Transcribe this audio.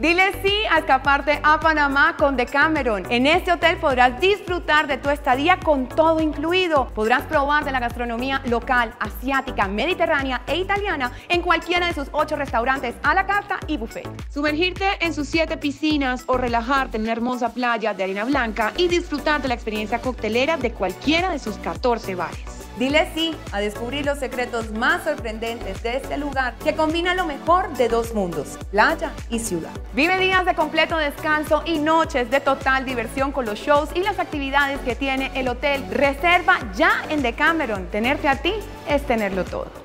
Dile sí a escaparte a Panamá con Decameron. En este hotel podrás disfrutar de tu estadía con todo incluido. Podrás probar de la gastronomía local, asiática, mediterránea e italiana en cualquiera de sus ocho restaurantes a la carta y buffet. Sumergirte en sus siete piscinas o relajarte en una hermosa playa de arena blanca y disfrutar de la experiencia coctelera de cualquiera de sus 14 bares. Dile sí a descubrir los secretos más sorprendentes de este lugar que combina lo mejor de dos mundos, playa y ciudad. Vive días de completo descanso y noches de total diversión con los shows y las actividades que tiene el hotel. Reserva ya en Decameron. Tenerte a ti es tenerlo todo.